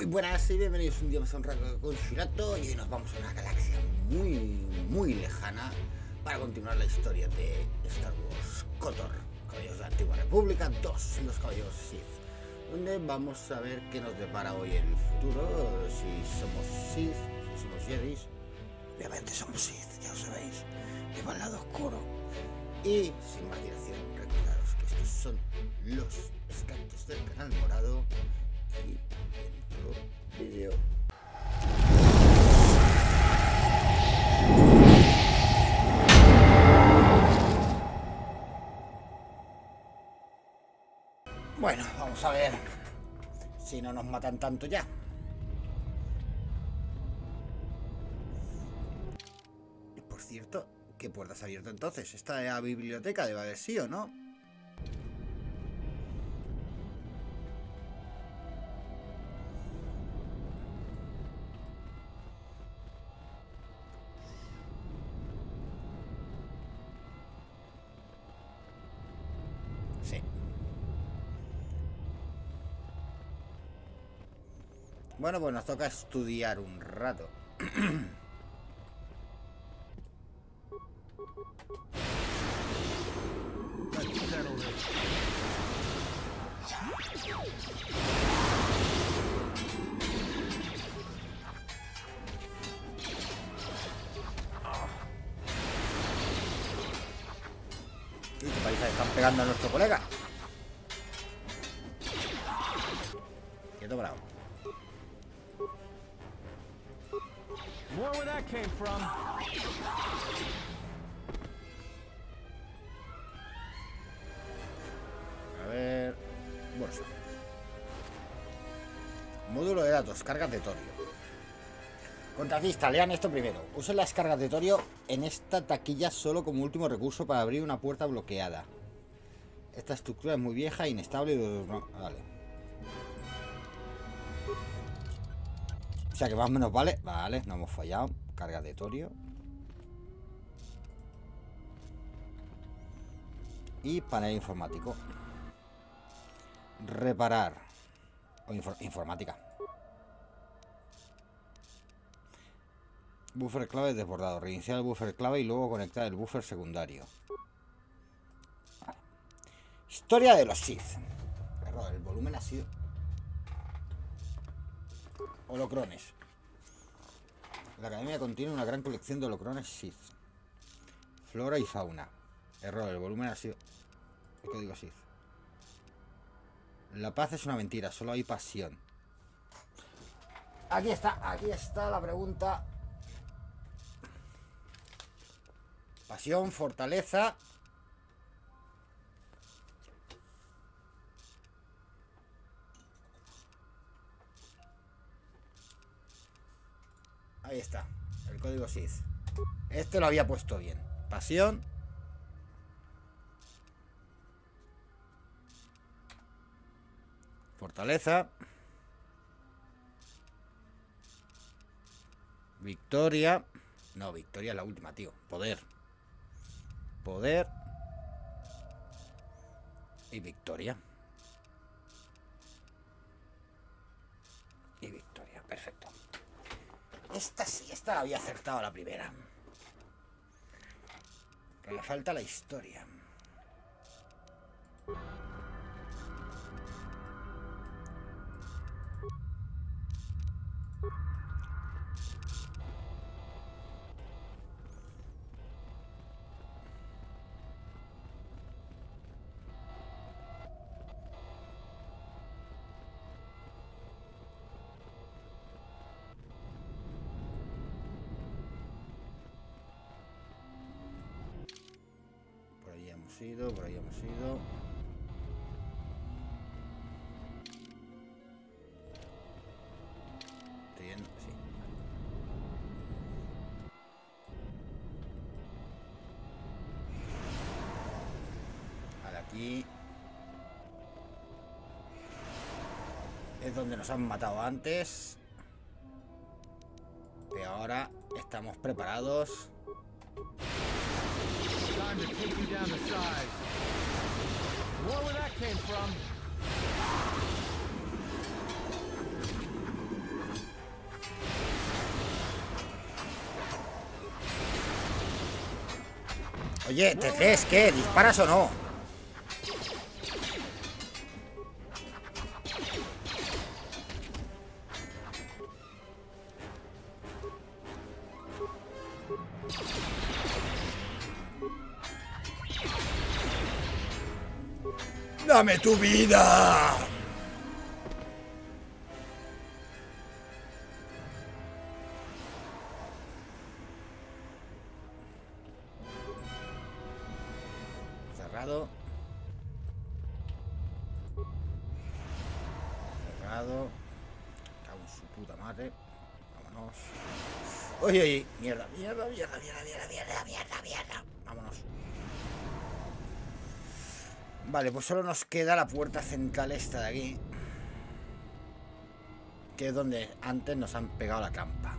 Muy buenas y bienvenidos un día más a un rato con Shirato y hoy nos vamos a una galaxia muy, muy lejana para continuar la historia de Star Wars KOTOR, Caballeros de la Antigua República 2, los Caballeros Sith, donde vamos a ver qué nos depara hoy el futuro, si somos Sith, si somos Jedi, obviamente somos Sith, ya lo sabéis, lleva al lado oscuro. Y sin más dilación, recordaros que estos son los escantes del canal morado vídeo. Bueno, vamos a ver si no nos matan tanto ya. Por cierto, ¿qué puertas abierto entonces? Esta es la biblioteca debe haber sido, ¿no? Bueno, pues nos toca estudiar un rato. Qué paliza están pegando a nuestro colega. Cargas de torio. Contratista, lean esto primero. Usen las cargas de torio en esta taquilla solo como último recurso para abrir una puerta bloqueada. Esta estructura es muy vieja, inestable y... Vale. O sea que más o menos vale. Vale, no hemos fallado. Carga de torio. Y panel informático. Reparar. O infor- informática. Buffer clave desbordado. Reiniciar el buffer clave y luego conectar el buffer secundario. Historia de los Sith. Error, el volumen ha sido. Holocrones. La academia contiene una gran colección de holocrones Sith. Flora y fauna. Error, el volumen ha sido. El código Sith. La paz es una mentira, solo hay pasión. Aquí está, aquí está la pregunta. Pasión, fortaleza. Ahí está, el código Sith. Este lo había puesto bien. Pasión. Fortaleza. Victoria. No, victoria es la última, tío. Poder. Poder. Y victoria. Y victoria, perfecto. Esta sí, esta la había acertado la primera. Pero le falta la historia. Hemos ido, por ahí hemos ido. Estoy sí. Aquí. Es donde nos han matado antes. Pero ahora estamos preparados time to take you down to size. More where that came from. Oye, ¿te crees que disparas o no? ¡Dame tu vida! Cerrado. Cerrado. Cago en su puta madre. Vámonos. Oye, oye. Mierda, mierda, mierda, mierda, mierda, mierda, mierda, mierda. Vámonos. Vale, pues solo nos queda la puerta central esta de aquí. Que es donde antes nos han pegado la trampa.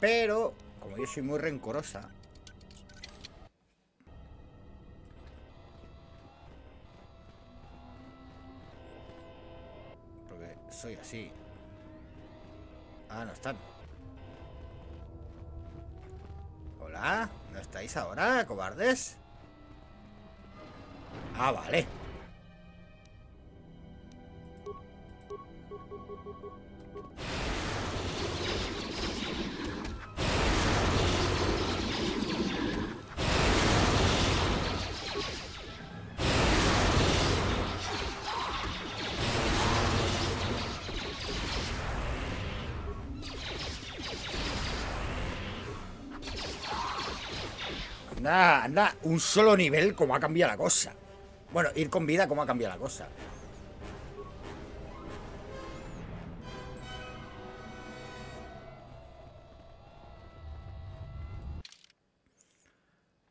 Pero, como yo soy muy rencorosa... Porque soy así. Ah, no están. Hola, ¿no estáis ahora, cobardes? Ah, vale. Anda, anda, un solo nivel, como ha cambiado la cosa. Bueno, ir con vida, como ha cambiado la cosa.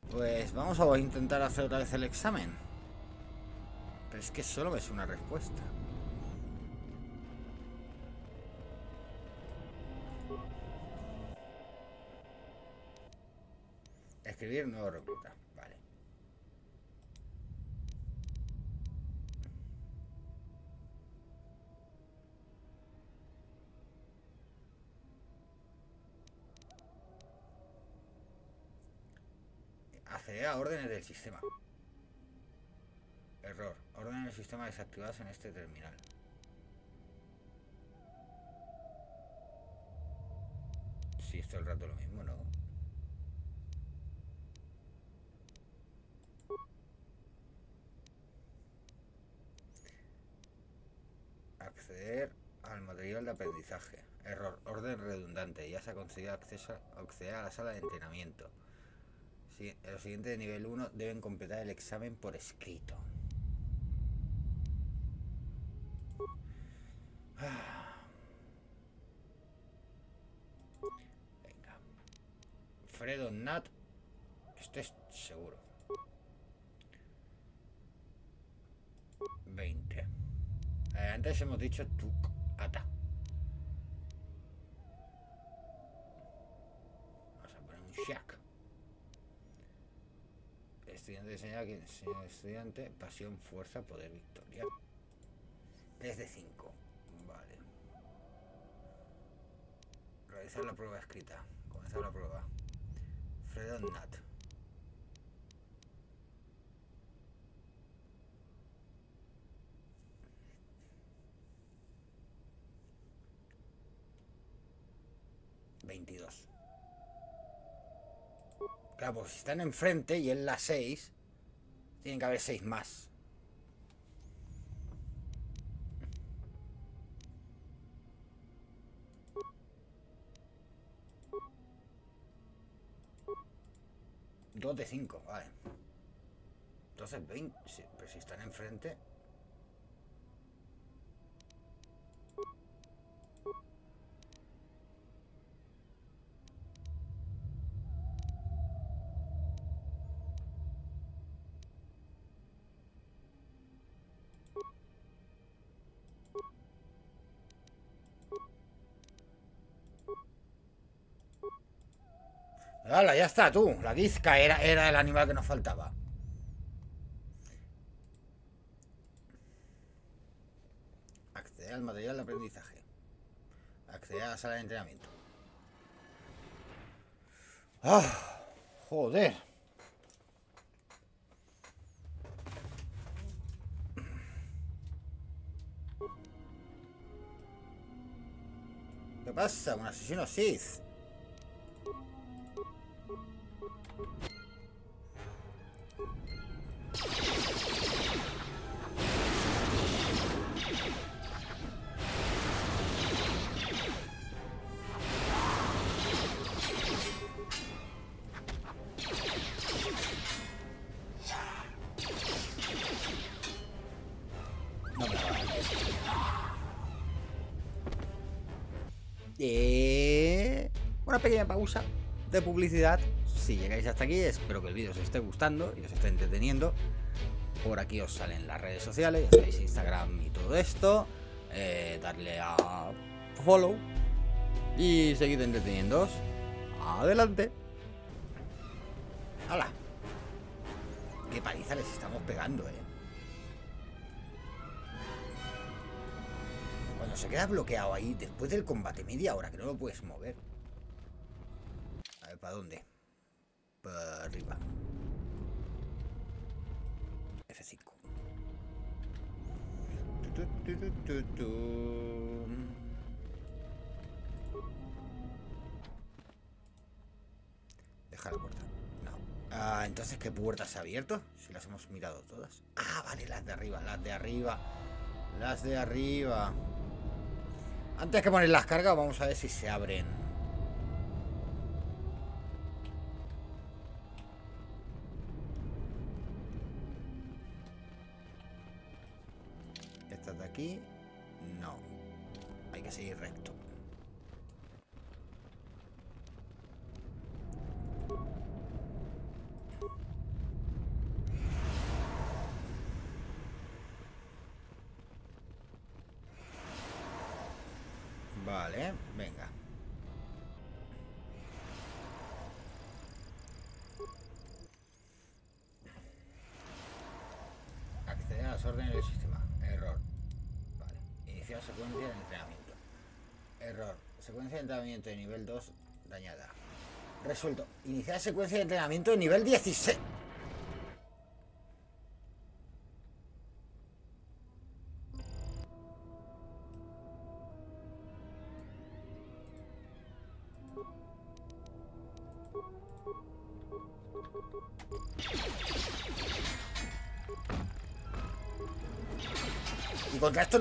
Pues vamos a intentar hacer otra vez el examen. Pero es que solo es una respuesta. Escribir nuevo recluta. Vale. Acceder a órdenes del sistema. Error. Órdenes del sistema desactivadas en este terminal. Sí, esto el rato lo mismo, ¿no? Al material de aprendizaje. Error. Orden redundante. Ya se ha concedido acceso acceder a la sala de entrenamiento. Sí, los siguientes de nivel 1 deben completar el examen por escrito. Ah. Venga. Fredo Nat. Estoy seguro. 20. Eh, antes hemos dicho tuk ata. Vamos a poner un shack. Estudiante señala que señor estudiante, pasión, fuerza, poder, victoria. 3 de 5. Vale. Realizar la prueba escrita. Comenzar la prueba. Fredo Nat. Veintidós. Claro, pues si están enfrente y en la 6, tienen que haber 6 más. Dos de 5, vale. Entonces 20, sí, pero si están enfrente... ¡Hala, ya está, tú! La Vizca era, era el animal que nos faltaba. Acceder al material de aprendizaje. Acceder a la sala de entrenamiento. Ah, joder. ¿Qué pasa? Un asesino Sith. Eh, una pequeña pausa de publicidad. Si llegáis hasta aquí, espero que el vídeo os esté gustando y os esté entreteniendo. Por aquí os salen las redes sociales, ya Instagram y todo esto. Eh, darle a follow y seguid entreteniéndoos. Adelante. ¡Hala! Qué paliza les estamos pegando, eh. Cuando se queda bloqueado ahí, después del combate, media hora que no lo puedes mover. A ver, ¿para dónde? Para arriba. F5. Tu, tu, tu, tu, tu. Deja la puerta. No. Ah, entonces, ¿qué puertas se ha abierto? Si las hemos mirado todas. Ah, vale, las de arriba, las de arriba. Las de arriba. Antes que poner las cargas, vamos a ver si se abren. Aquí, no. Hay que seguir recto. Vale, venga. Acceder a las órdenes del sistema. Error. Vale. Secuencia de entrenamiento. Error. Secuencia de entrenamiento de nivel 2 dañada. Resuelto. Iniciar secuencia de entrenamiento de nivel 16.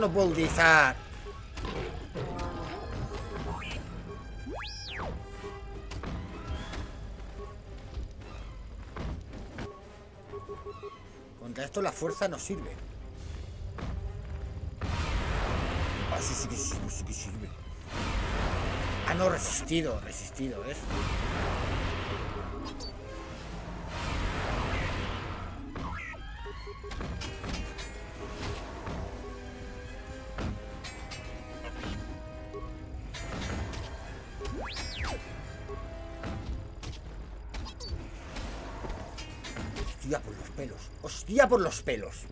No puedo utilizar. Contra esto la fuerza no sirve. Ah, sí, sí sí sirve. Ah, no, resistido, resistido, ¿ves? Los pelos.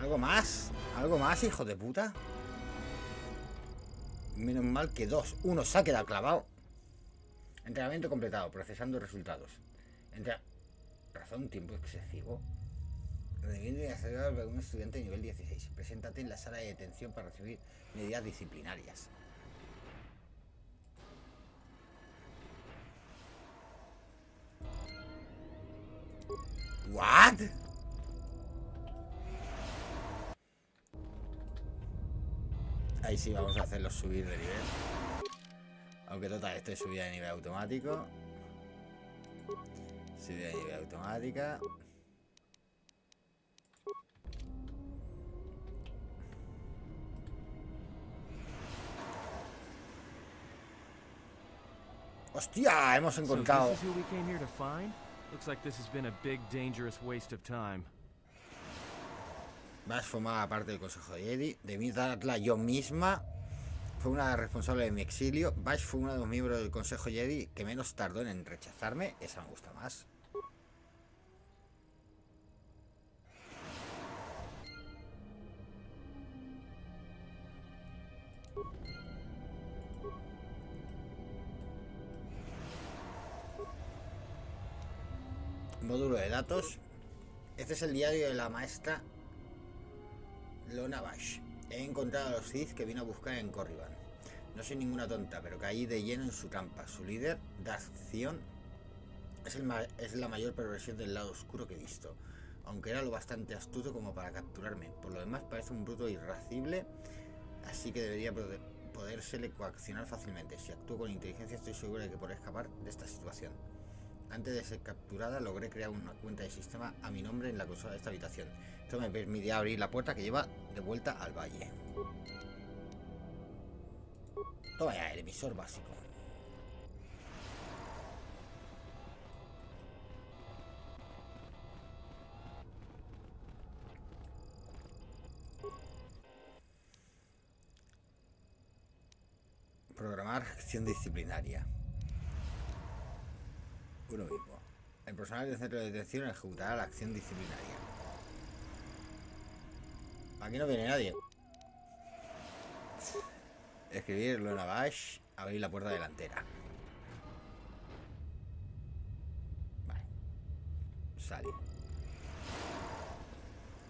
¿Algo más? ¿Algo más, hijo de puta? Menos mal que dos. Uno se ha quedado clavado. Entrenamiento completado, procesando resultados. Entra... Razón, tiempo excesivo. Y acelerado de un estudiante de nivel 16. Preséntate en la sala de detención para recibir medidas disciplinarias. ¿What? Ahí sí vamos a hacerlo subir de nivel. Aunque total, esto es subida de nivel automático. Nivel automática. ¡Hostia! Hemos encontrado. this is who we came here to find? Looks like this has been a big, dangerous waste of time. Vas formada parte del Consejo de Jedi. Debí darla yo misma. Fue una responsable de mi exilio. Bash fue uno de los miembros del Consejo Jedi que menos tardó en rechazarme. Esa me gusta más. Módulo de datos. Este es el diario de la maestra Lona Bash. He encontrado a los Sith que vino a buscar en Corriban. No soy ninguna tonta, pero caí de lleno en su trampa. Su líder, Darth Zion, es, la mayor perversión del lado oscuro que he visto. Aunque era lo bastante astuto como para capturarme. Por lo demás parece un bruto irascible, así que debería podérsele coaccionar fácilmente. Si actúo con inteligencia estoy seguro de que podré escapar de esta situación. Antes de ser capturada logré crear una cuenta de sistema a mi nombre en la consola de esta habitación. Esto me permitía abrir la puerta que lleva de vuelta al valle. Toma ya, el emisor básico. Programar acción disciplinaria. Uno mismo. El personal del centro de detención ejecutará la acción disciplinaria. Aquí no viene nadie. Escribir Lona Bash, abrir la puerta delantera. Vale. Sale.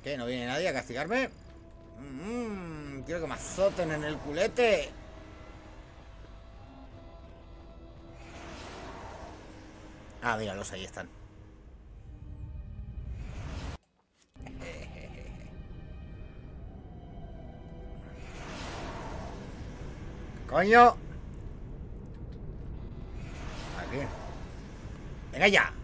¿Qué? ¿No viene nadie a castigarme? Mmm, quiero que me azoten en el culete. Ah, míralos, ahí están. ¡Coño! Aquí. ¡Venga ya!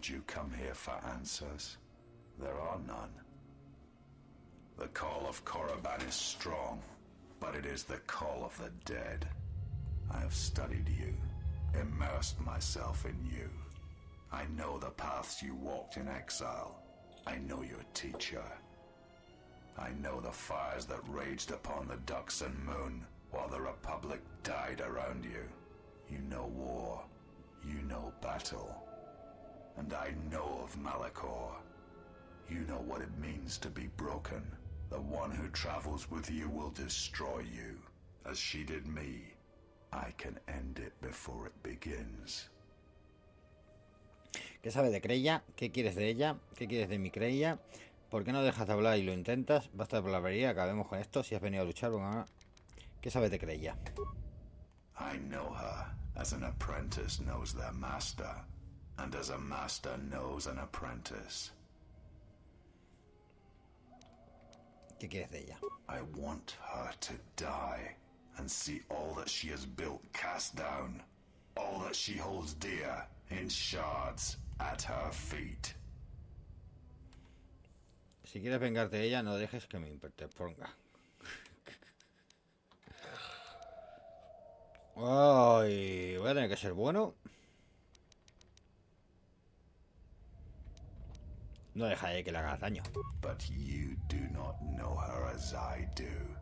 Did you come here for answers? There are none. The call of Korriban is strong, but it is the call of the dead. I have studied you, immersed myself in you. I know the paths you walked in exile. I know your teacher. I know the fires that raged upon the Ducks and Moon while the Republic died around you. You know war. You know battle. And I know of Malachor. You know what it means to be broken. The one who travels with you will destroy you, as she did me. I can end it before it begins. ¿Qué sabe de Creia? ¿Qué quieres de ella? ¿Qué quieres de mi Creia? ¿Por qué no dejas de hablar y lo intentas? Basta de palabrería, acabemos con esto. Si has venido a luchar, bueno, ¿qué sabes de Creia? I know her as an apprentice knows their master, and as a master knows an apprentice. ¿Qué quieres de ella? I want her to die and see all that she has built cast down, all that she holds dear in shards at her feet. Si quieres vengarte de ella, no dejes que me interponga. Ay, voy a tener que ser bueno. No dejaré que le hagas daño. But you do not know her as I do.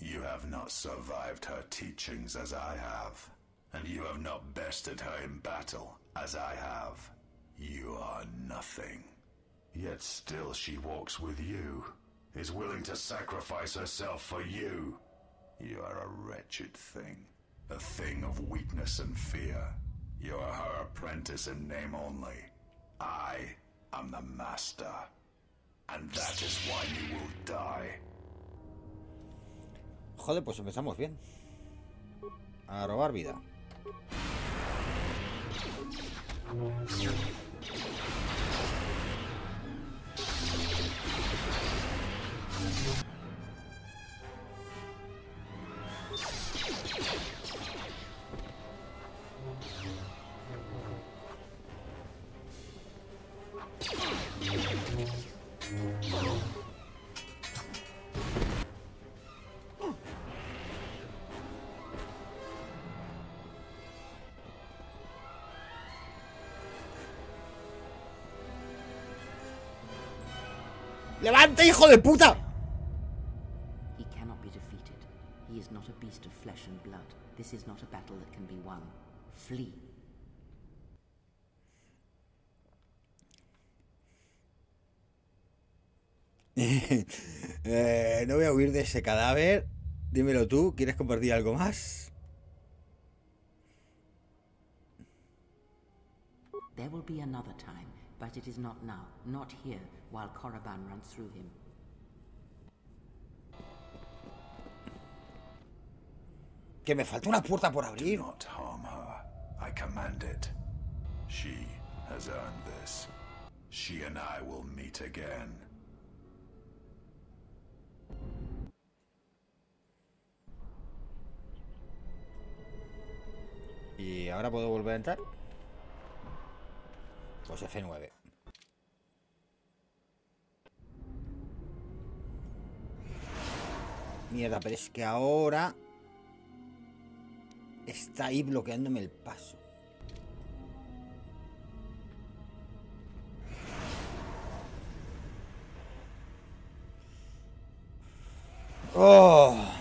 You have not survived her teachings as I have. And you have not bested her in battle as I have. You are nothing. Yet still she walks with you, is willing to sacrifice herself for you. You are a wretched thing, a thing of weakness and fear. You are her apprentice in name only. I am the master. And that is why you will die. Joder, pues empezamos bien. A robar vida. ¡Levante, hijo de puta! He cannot be defeated. He is not a beast of flesh and blood. This is not a battle that can be won. Flee. Eh, no voy a huir de ese cadáver. Dímelo tú, ¿quieres compartir algo más? There will be another time, but it is not now, not here, while Korriban runs through him. Que me falta una puerta por Do abrir. not harm her. I command it. She has earned this. She and I will meet again. ¿Y ahora puedo volver a entrar? Pues F9. Mierda, pero es que ahora... Está ahí bloqueándome el paso. Oh.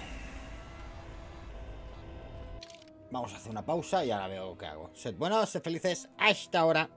Vamos a hacer una pausa y ahora veo qué hago. Sed buenos, sed felices. Hasta ahora.